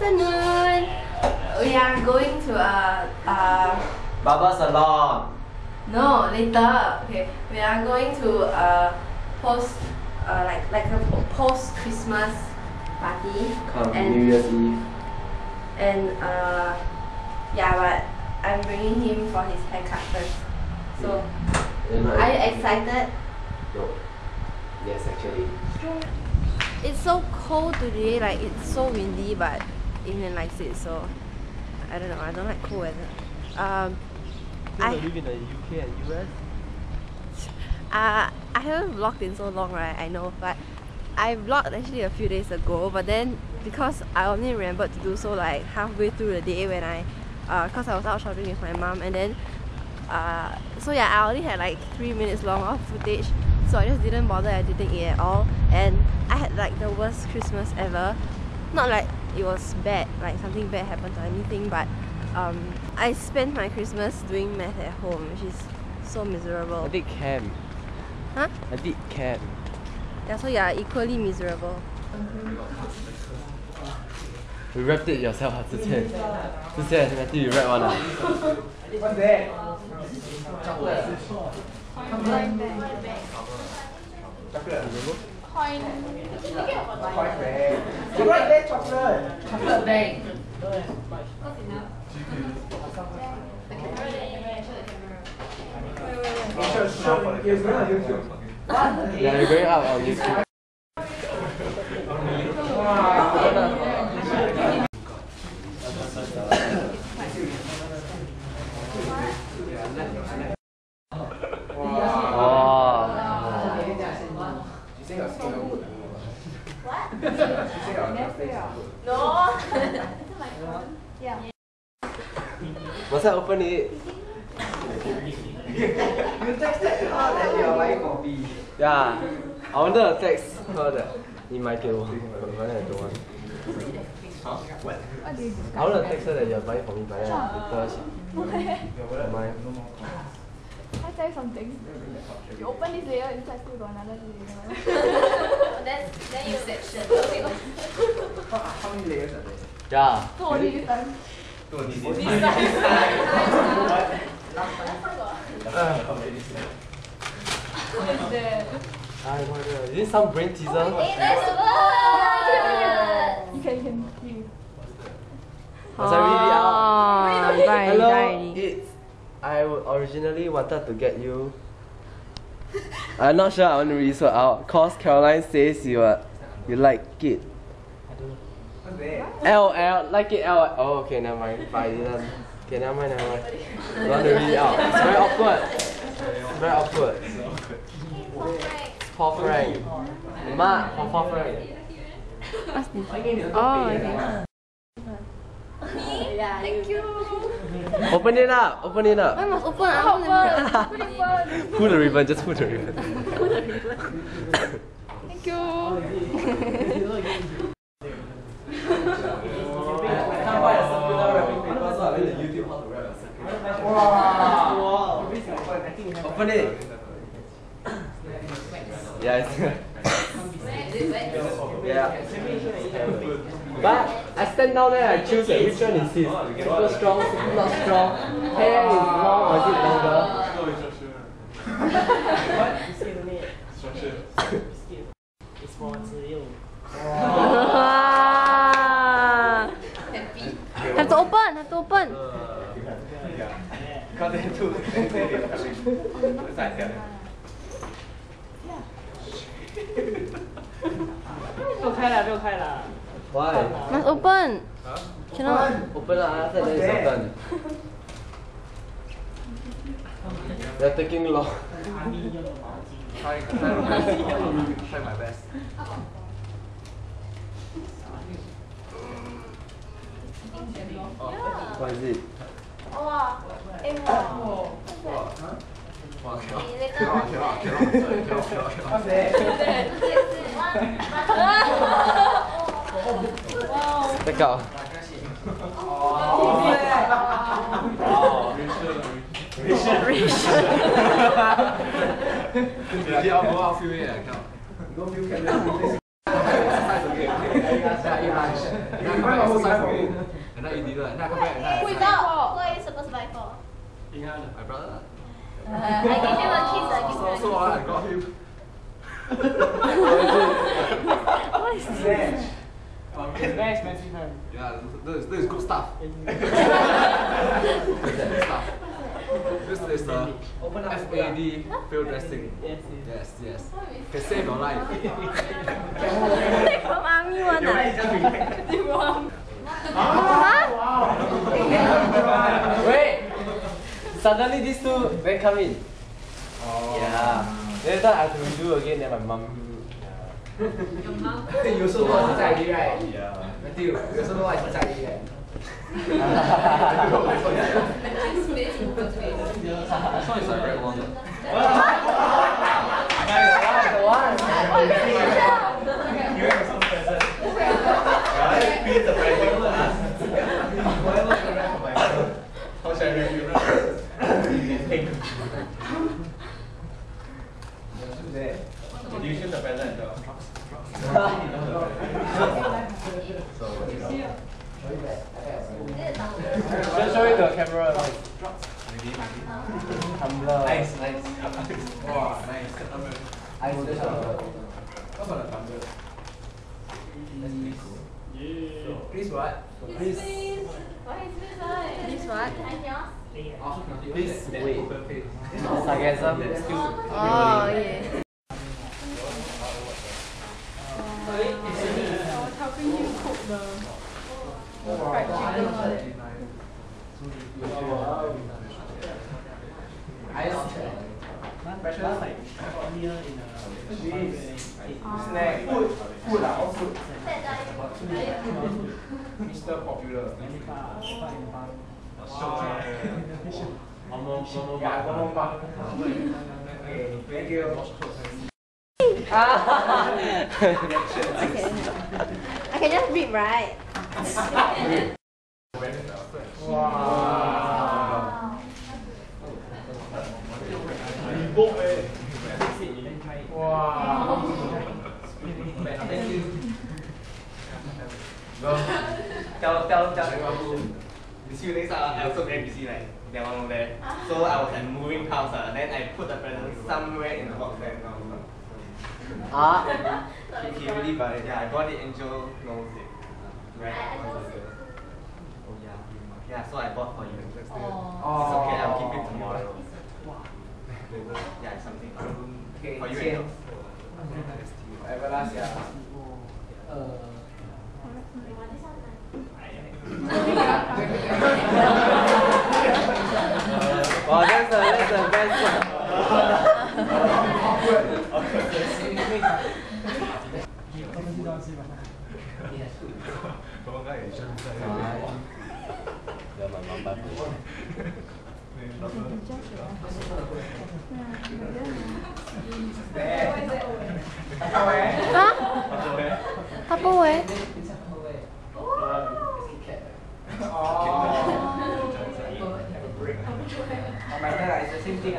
afternoon. We are going to a uh Baba Salon. no later. Okay, we are going to a post uh like like a post Christmas party Come and New Year's Eve. and uh yeah, but I'm bringing him for his haircut first. So are you excited? No. Yes, actually. It's so cold today, like it's so windy, but Indian likes it, so I don't know. I don't like cold weather. Um, I live in the UK and US? uh, I haven't vlogged in so long, right? I know, but I vlogged actually a few days ago. But then because I only remembered to do so like halfway through the day when I, uh, cause I was out shopping with my mom, and then, uh, so yeah, I only had like three minutes long of footage. So I just didn't bother editing it at all, and I had like the worst Christmas ever. Not like it was bad, like something bad happened or anything, but um, I spent my Christmas doing math at home, which is so miserable. I did chem. Huh? I did camp. Yeah, so you're equally miserable. Mm -hmm. You wrapped it yourself, huh? Today, Matthew, you wrapped one. What's that? Chocolate. Chocolate. Chocolate. Chocolate. coin coin về chị có lấy chocolate chocolate đây Show, show, show, show, show, Must I open it? You texted her that you are buying coffee. Yeah. I wanted to text her that 你买给我 but then I don't want. I wanted to text her that you're buying for me but then because my I tell you something. You open this layer, inside still got another layer. That's then you section. How, how many layers are there? yeah. So only this time. What is that? I wonder, is this some brain teaser? Hey, that's good. You can, you can see. Was I really out? Ah, die, Hello, die. it's. I w- originally wanted to get you. I'm not sure I want to read this one out. Cause Caroline says you are, you like it. What's that? L L like it L. Oh okay, never mind. I didn't. Okay, never mind, never mind. I want to read it out. It's very awkward. It's very awkward. Four franc. Ma, four franc. What's this? Oh, okay. Thank you. Open it up. Open it up. must open? I want to Pull the ribbon. Just pull the ribbon. Thank you. Can't buy a I YouTube how to wrap. Wow. Open it. Yeah, yeah. But I stand down there, I choose like, which one is his. Super strong, super not strong. Hair is long or is it longer? 用开了，不用开了。Why? Must open. Cannot. Open lah, after that it's open. They're taking long. Try, try, try my best. What is it? Wow. Eh, wow. Wow, cannot. Eh, later. Cannot, cannot, cannot, cannot, cannot, cannot. What's that? Take out. Legit, I'll go out film it, I cannot. Go film camera. Exercise again. eat lunch. Then I come back exercise for you. And then I eat dinner. And then I come back and then I Who is that? Who are you supposed to buy for? My brother. Uh, I give him a kiss. I give So, him so a I got him. What is this? Very expensive, huh? Yeah, this, is- this is good stuff. good stuff. This is the FAD field dressing. Yes, Yes, yes. Can save your life. Take from army one ah. Wait! Suddenly these two then come in. Oh. Yeah. Then later I have to redo again, then my mum. you also know what's inside already, right? Yeah. Matthew, you also know what's inside already, right? So it's like very long. Show, show it to the camera. Like, tumbler. Nice, nice. Wow, nice. I will just. What's on the tumbler? Please what? please, What is this one? This what? And yours? please wait. Sarcasm. Oh, yeah. I was helping you cook the fried chicken all that. Last like one year in a Snack. Food. Food ah, all food. Said I- Mr. Popular. One more, one more. Yeah, one more bun. Okay, thank you. Okay. I can just read, right? Wow. Wow. tell tell tell everyone these few days uh, I also very busy like that one over there. So I was like moving house uh, then I put the present somewhere in the box there now. Ah. He, he really bought it. Yeah, I bought it. Angel knows it. Right? So I bought for you. It's okay. I'll keep it tomorrow. Yeah, it's something Okay, for you cheers. and yours. Whatever last yeah. Uh, wow, that's the, that's the best one. Yeah, my mom buy for you. Huh? Tupperware? Oh, my turn, it's the same thing.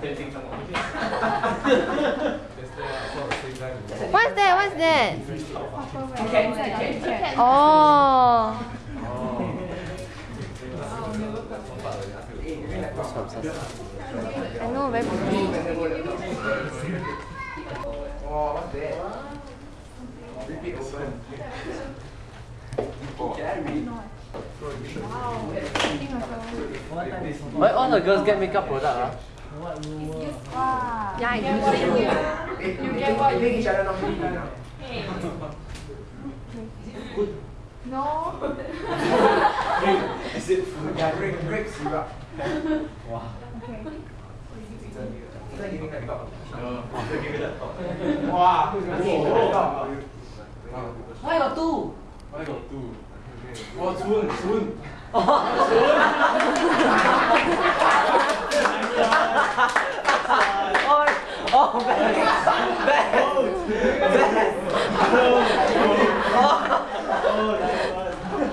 Same thing, some more. What's that? What's that? Cat, cat, cat. Oh. I know, very pretty. Oh, what's that? Rip it open. Can I? Why all the girls get makeup product? Ah? Wow. Yeah, I get what you They, You get what you make each other not pretty now. No. Is it food? Yeah, grape, grape syrup. Wow. Okay. Is that giving a dog? No, so give it a thought.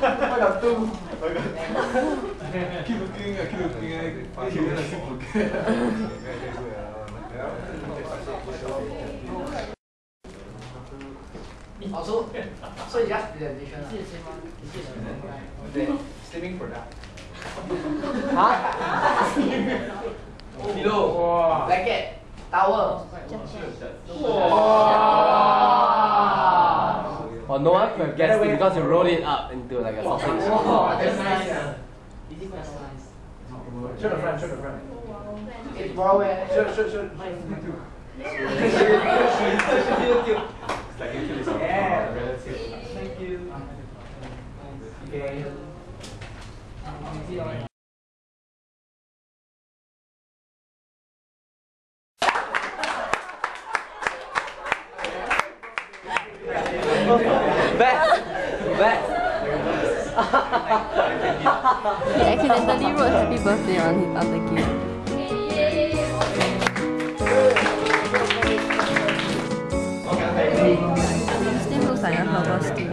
Wow, who's gonna give a dog? Why got two? Why got two? Oh, soon, soon. Oh, oh, bad. Bad. Why got two? Keep looking, keep looking, keep looking. Oh, so, so you just presentation. The slimming product. Huh? Below. Blanket, towel. Oh, no one could have guessed it because you rolled it up into like a sausage. Wow, that's nice. Easy personalized. Show the front, show the front. Oh, it's Broadway. Show, show, show. Yeah. Thank you. Okay.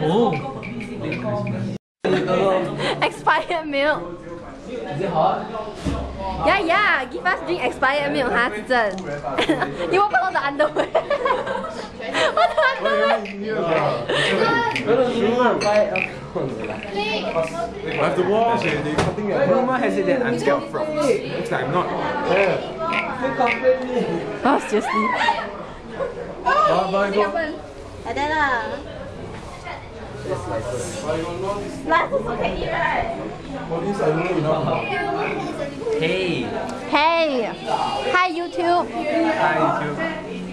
Oh! Expired milk. Is it hot? Yeah, yeah. Give us drink expired milk, huh, Zizhen? you open all the underwear. all the underwear. I have to wash it. They cutting it. Rumor has it that I'm scared of frogs. Looks like I'm not. Oh, seriously. Bye, bye, go. Like that lah. Slice also can right? For this, I don't know enough about. Hey! Hey. Hi, YouTube. Hi,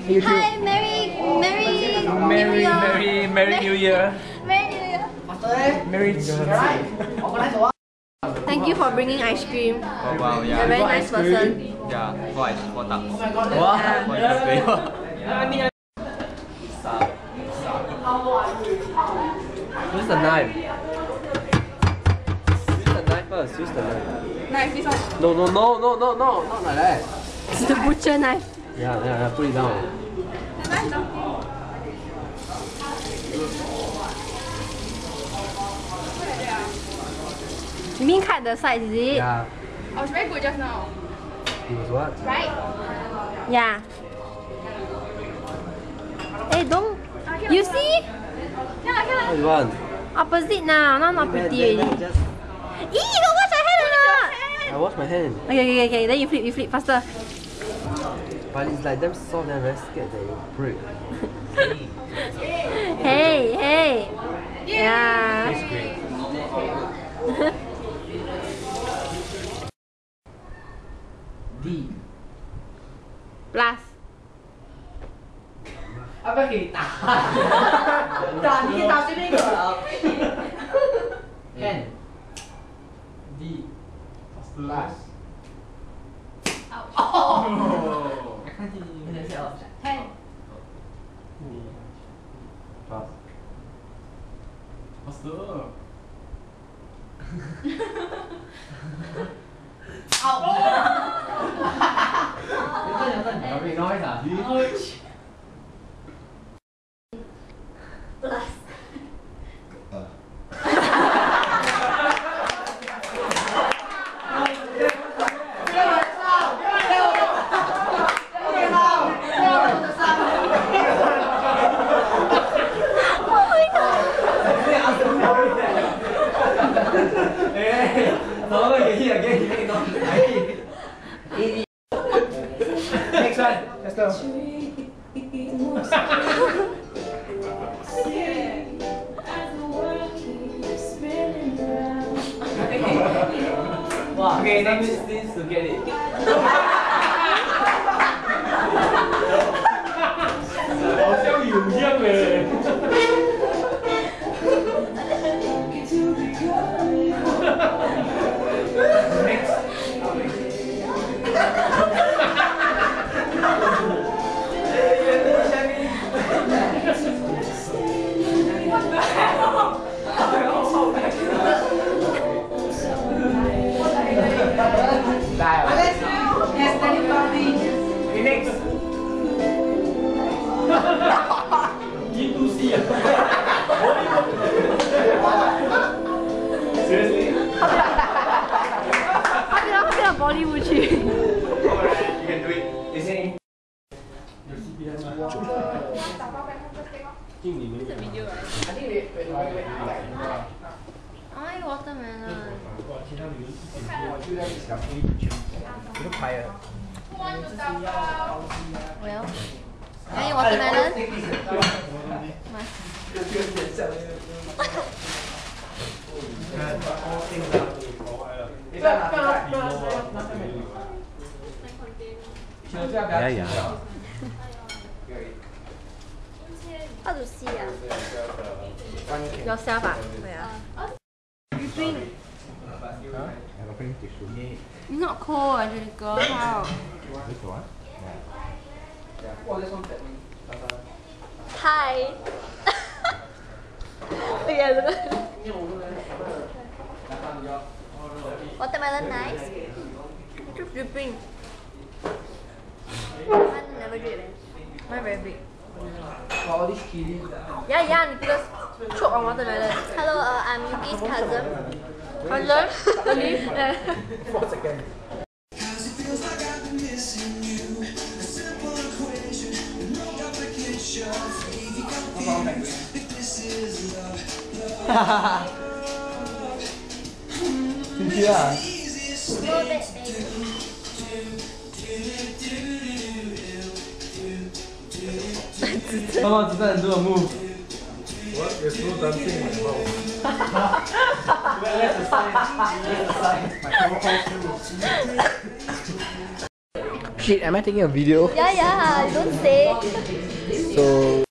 YouTube. Hi, Merry, Merry, New Merry, Year. Merry, Merry New Year. Merry New Year. Merry Thank you for bringing ice cream. Oh wow, You're a very nice person. Yeah, four ice, four tubs. What? Four ice flavor. Use the knife. Use the knife first. Use the knife. Nice, this one. No, no, no, no, no, no, not like that. It's the butcher knife. Yeah, yeah, yeah. Put it down. You mean cut the sides, is it? Yeah. I was very good just now. It was what? Right? Yeah. Hey, don't. You see? Cannot, cannot. What you want? Opposite now. Now not pretty Then- then already. Just, Eee, you got wash your hand or not? I wash my hand. Okay, okay, okay. Then you flip, you flip faster. But it's like damn soft and I'm very scared that it will break. Hey, hey. Yeah. D. Plus. Apa kita? Tak, ni tak sini ke? N. D. Plus. Oh. Ten. Plus. Faster. to get it. 어, 쌤이 용기하네. Can I eat watermelon? Yeah, yeah. How to see ah? Yourself ah? Wait ah. It's not cold, Angelica. How? Hi. okay, look. Watermelon nice. Keep dripping. Mine never drip. Mine very big. Yeah, yeah, Nicholas choke on watermelon. Hello, uh, I'm Yuki's cousin. Cousin? Really? Four seconds. Yeah. Come on, Zidane, do a move. What? There's no dancing in my mouth. Shit, am I taking a video? Yeah, yeah, don't say. So